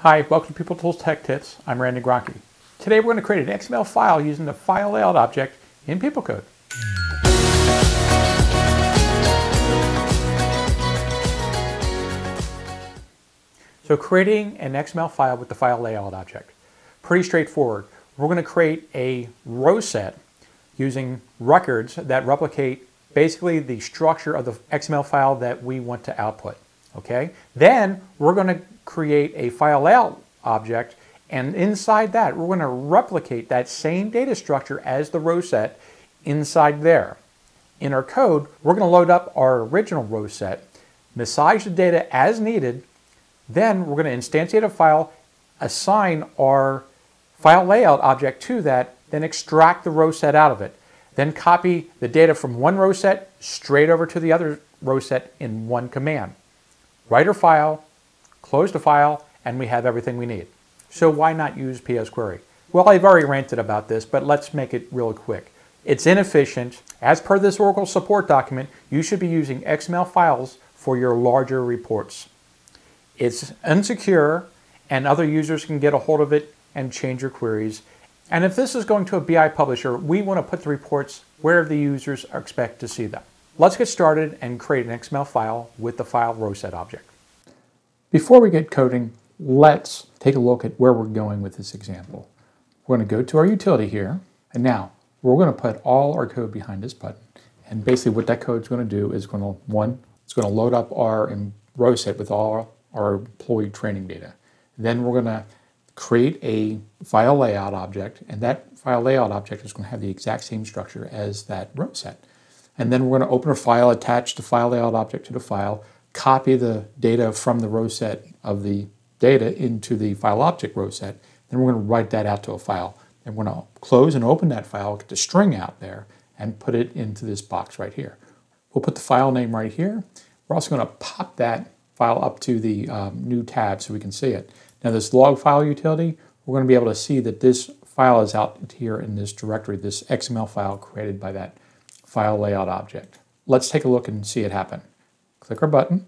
Hi, welcome to PeopleTools Tech Tips. I'm Randy Groncki. Today we're going to create an XML file using the file layout object in PeopleCode. So creating an XML file with the file layout object. Pretty straightforward. We're going to create a row set using records that replicate basically the structure of the XML file that we want to output. Okay. Then we're going to create a file layout object and inside that we're going to replicate that same data structure as the row set inside there. In our code, we're going to load up our original row set, massage the data as needed, then we're going to instantiate a file, assign our file layout object to that, then extract the row set out of it. Then copy the data from one row set straight over to the other row set in one command. Write file, close the file, and we have everything we need. So why not use PS Query? Well, I've already ranted about this, but let's make it real quick. It's inefficient. As per this Oracle support document, you should be using XML files for your larger reports. It's insecure, and other users can get a hold of it and change your queries. And if this is going to a BI publisher, we want to put the reports where the users expect to see them. Let's get started and create an XML file with the file rowset object. Before we get coding, let's take a look at where we're going with this example. We're going to go to our utility here, and now we're going to put all our code behind this button. And basically what that code is going to do is going to, one, it's going to load up our row set with all our employee training data. Then we're going to create a file layout object, and that file layout object is going to have the exact same structure as that row set. And then we're going to open a file, attach the file layout object to the file, copy the data from the row set of the data into the file object row set, then we're going to write that out to a file. And we're going to close and open that file, get the string out there, and put it into this box right here. We'll put the file name right here. We're also going to pop that file up to the um, new tab so we can see it. Now this log file utility, we're going to be able to see that this file is out here in this directory, this XML file created by that file layout object. Let's take a look and see it happen. Click our button.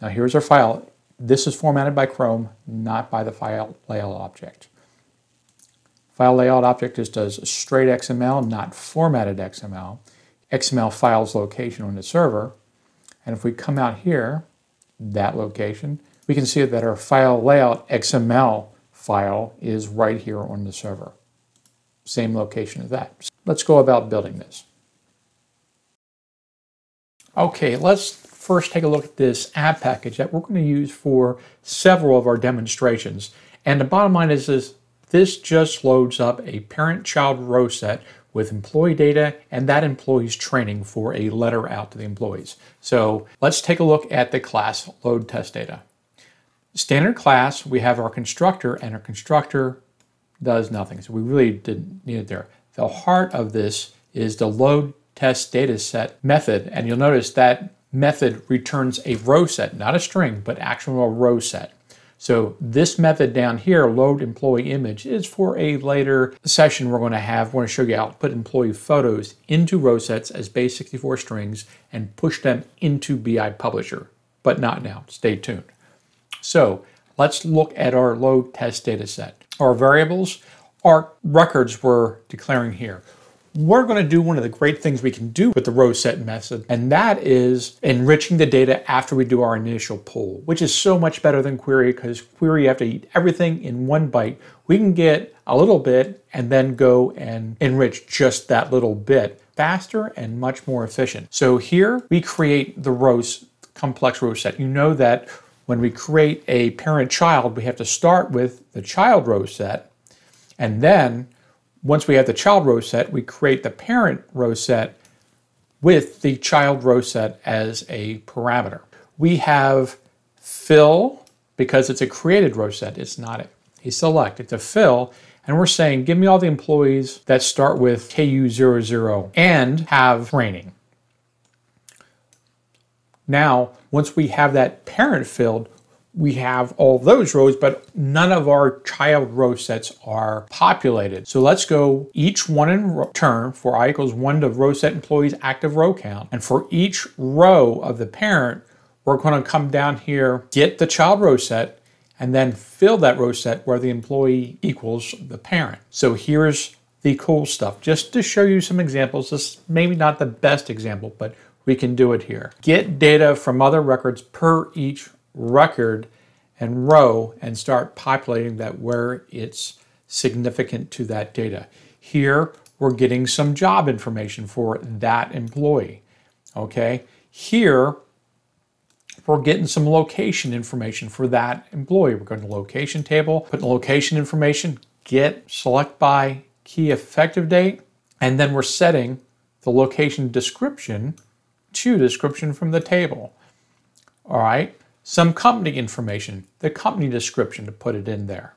Now here's our file. This is formatted by Chrome, not by the file layout object. File layout object just does straight XML, not formatted XML. XML files location on the server. And if we come out here, that location, we can see that our file layout XML file is right here on the server. Same location as that. Let's go about building this. Okay, let's first take a look at this app package that we're going to use for several of our demonstrations. And the bottom line is, is this just loads up a parent-child row set with employee data and that employee's training for a letter out to the employees. So let's take a look at the class load test data. Standard class, we have our constructor and our constructor does nothing. So we really didn't need it there. The heart of this is the load test data set method. And you'll notice that method returns a row set, not a string, but actual row set. So this method down here, load employee image, is for a later session we're going to have. We're going to show you how to put employee photos into row sets as base64 strings and push them into BI Publisher, but not now. Stay tuned. So let's look at our load test data set. Our variables, our records we're declaring here we're going to do one of the great things we can do with the row set method, and that is enriching the data after we do our initial pull, which is so much better than query because query you have to eat everything in one bite. We can get a little bit and then go and enrich just that little bit faster and much more efficient. So here we create the rows, complex row set. You know that when we create a parent-child, we have to start with the child row set, and then once we have the child row set, we create the parent row set with the child row set as a parameter. We have fill, because it's a created row set, it's not a, a select, it's a fill, and we're saying, give me all the employees that start with KU00 and have training. Now, once we have that parent filled, we have all those rows, but none of our child row sets are populated. So let's go each one in turn for i equals one to row set employees active row count. And for each row of the parent, we're going to come down here, get the child row set, and then fill that row set where the employee equals the parent. So here's the cool stuff. Just to show you some examples, this maybe not the best example, but we can do it here. Get data from other records per each record and row and start populating that where it's significant to that data. Here, we're getting some job information for that employee. Okay, here, we're getting some location information for that employee. We're going to location table, put the location information, get select by key effective date, and then we're setting the location description to description from the table. All right, some company information, the company description to put it in there.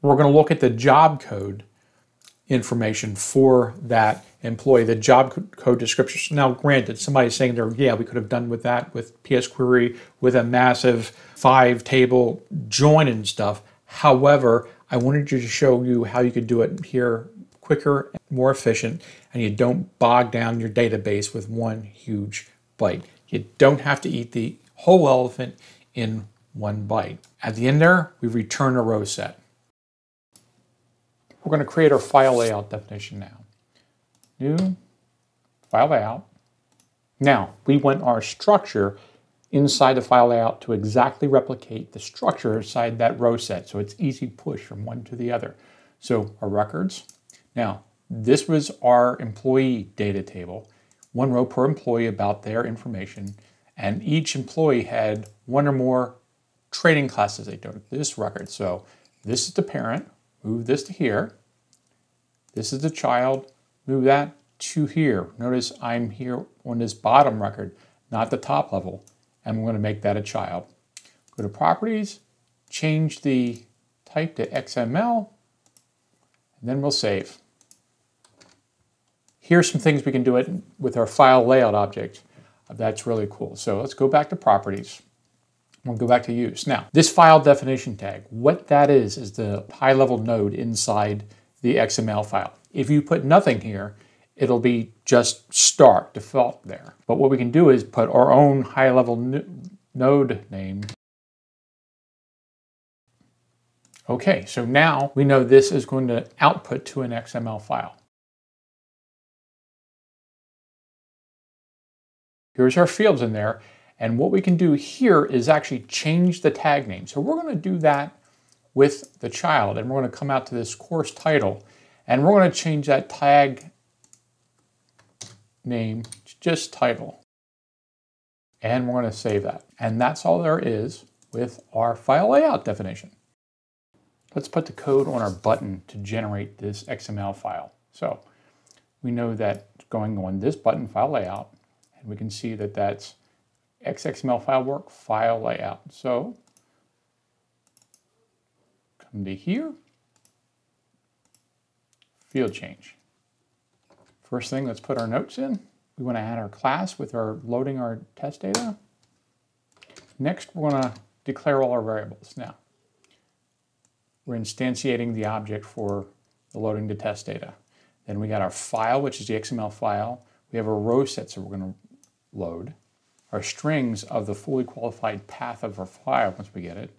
We're going to look at the job code information for that employee, the job code description. Now, granted, somebody's saying there, yeah, we could have done with that with PS Query with a massive five table join and stuff. However, I wanted to show you how you could do it here quicker, more efficient, and you don't bog down your database with one huge bite. You don't have to eat the whole elephant in one bite. At the end there, we return a row set. We're going to create our file layout definition now. New file layout. Now, we want our structure inside the file layout to exactly replicate the structure inside that row set. So it's easy push from one to the other. So our records. Now, this was our employee data table, one row per employee about their information, and each employee had one or more trading classes they took this record. So this is the parent, move this to here. This is the child, move that to here. Notice I'm here on this bottom record, not the top level, and I'm going to make that a child. Go to properties, change the type to XML, and then we'll save. Here's some things we can do it with our file layout object. That's really cool. So let's go back to properties. We'll go back to use. Now, this file definition tag, what that is, is the high level node inside the XML file. If you put nothing here, it'll be just start, default there. But what we can do is put our own high level node name. Okay, so now we know this is going to output to an XML file. Here's our fields in there. And what we can do here is actually change the tag name. So we're going to do that with the child. And we're going to come out to this course title. And we're going to change that tag name to just title. And we're going to save that. And that's all there is with our file layout definition. Let's put the code on our button to generate this XML file. So we know that going on this button, file layout, and we can see that that's XXML file work, file layout. So come to here, field change. First thing, let's put our notes in. We want to add our class with our loading our test data. Next, we're going to declare all our variables. Now, we're instantiating the object for the loading the test data. Then we got our file, which is the XML file. We have a row set, so we're going to load are strings of the fully qualified path of our file once we get it,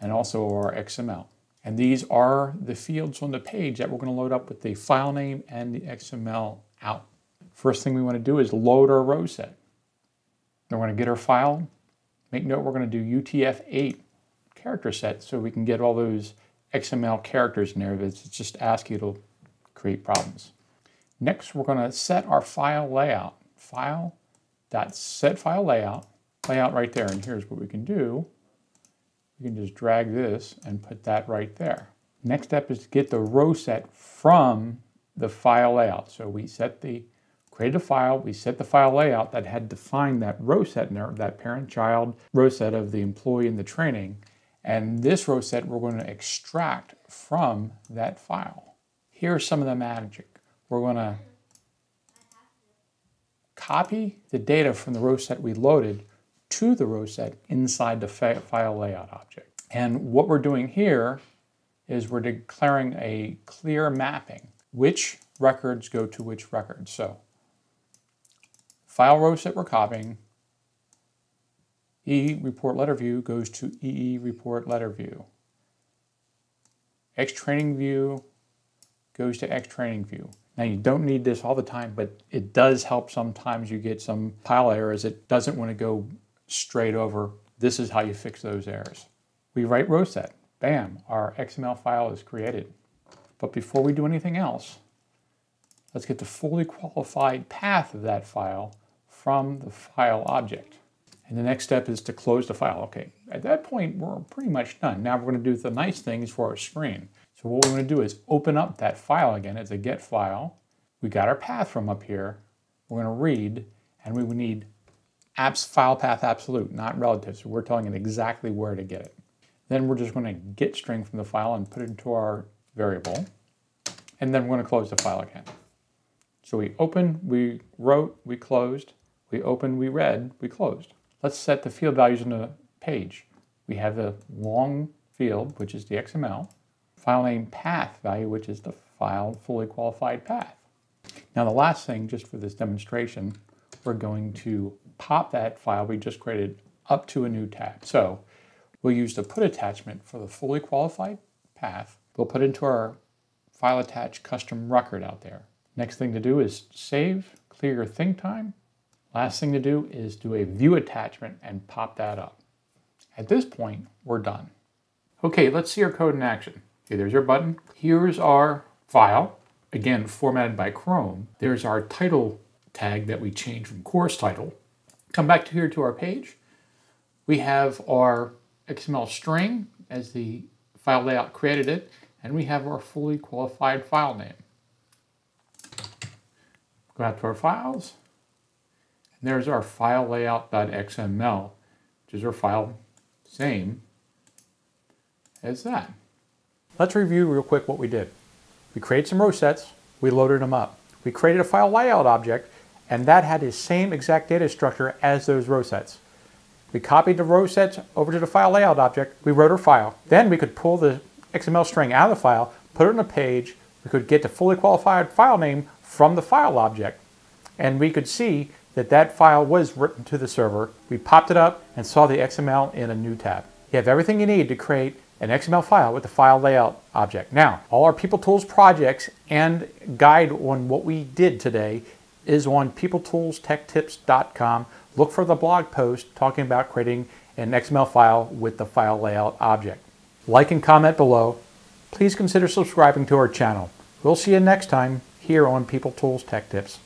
and also our XML. And these are the fields on the page that we're going to load up with the file name and the XML out. First thing we want to do is load our row set. Then we're going to get our file. Make note we're going to do UTF-8 character set so we can get all those XML characters in there. If it's just ASCII, it'll create problems. Next, we're going to set our file layout. File dot set file layout, layout right there. And here's what we can do. We can just drag this and put that right there. Next step is to get the row set from the file layout. So we set the, created a file, we set the file layout that had defined that row set in there, that parent-child row set of the employee in the training. And this row set we're going to extract from that file. Here's some of the magic. We're going to copy the data from the row set we loaded to the row set inside the file layout object. And what we're doing here is we're declaring a clear mapping, which records go to which records. So file row set we're copying, E report letter view goes to EE report letter view. X training view goes to X training view. Now you don't need this all the time, but it does help sometimes you get some file errors. It doesn't want to go straight over. This is how you fix those errors. We write row set. Bam, our XML file is created. But before we do anything else, let's get the fully qualified path of that file from the file object. And the next step is to close the file. Okay, at that point, we're pretty much done. Now we're going to do the nice things for our screen. So what we're going to do is open up that file again It's a get file. We got our path from up here. We're going to read, and we need apps file path absolute, not relative. So we're telling it exactly where to get it. Then we're just going to get string from the file and put it into our variable. And then we're going to close the file again. So we open, we wrote, we closed. We opened, we read, we closed. Let's set the field values in the page. We have the long field, which is the XML, file name path value, which is the file fully qualified path. Now the last thing, just for this demonstration, we're going to pop that file we just created up to a new tab. So we'll use the put attachment for the fully qualified path. We'll put into our file attach custom record out there. Next thing to do is save, clear your think time, Last thing to do is do a view attachment and pop that up. At this point, we're done. Okay, let's see our code in action. Okay, there's our button. Here's our file, again, formatted by Chrome. There's our title tag that we changed from course title. Come back to here to our page. We have our XML string as the file layout created it, and we have our fully qualified file name. Go out to our files, there's our file layout.xml, which is our file same as that. Let's review real quick what we did. We created some row sets, we loaded them up. We created a file layout object, and that had the same exact data structure as those row sets. We copied the row sets over to the file layout object, we wrote our file. Then we could pull the XML string out of the file, put it on a page, we could get the fully qualified file name from the file object, and we could see that that file was written to the server. We popped it up and saw the XML in a new tab. You have everything you need to create an XML file with the file layout object. Now, all our PeopleTools projects and guide on what we did today is on peopletoolstechtips.com. Look for the blog post talking about creating an XML file with the file layout object. Like and comment below. Please consider subscribing to our channel. We'll see you next time here on PeopleTools Tech Tips.